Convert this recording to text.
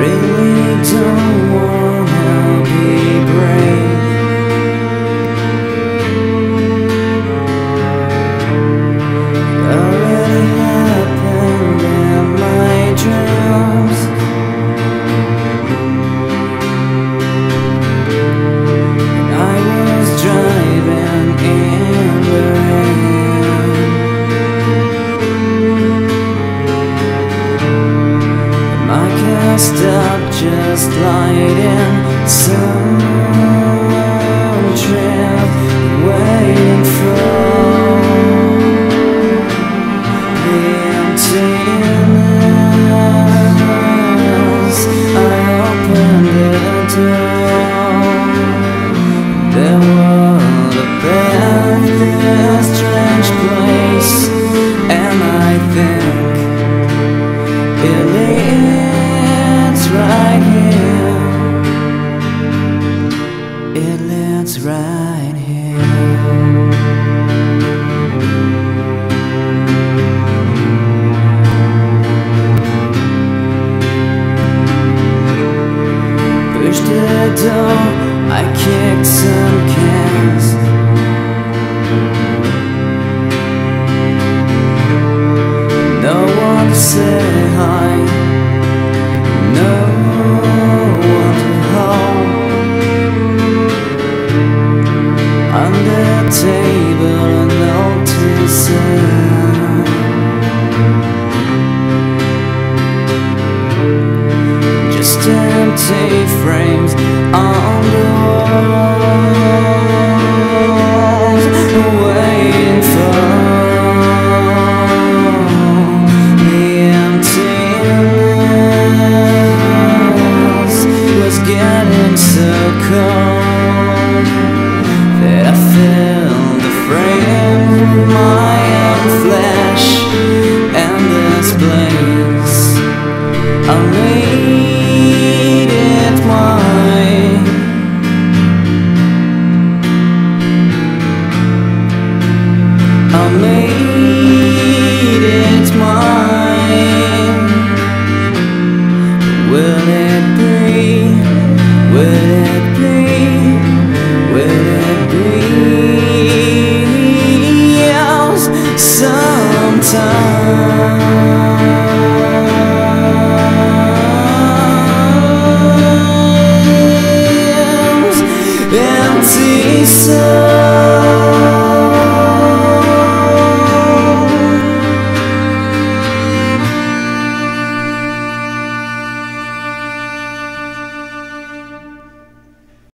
really don't want just gliding some trip waiting the emptiness I opened the door. There was it's right here. Push the door, I kicked some can say frames on the walls waiting for the emptiness was getting so cold that I filled the frame with my own flesh and this place. Only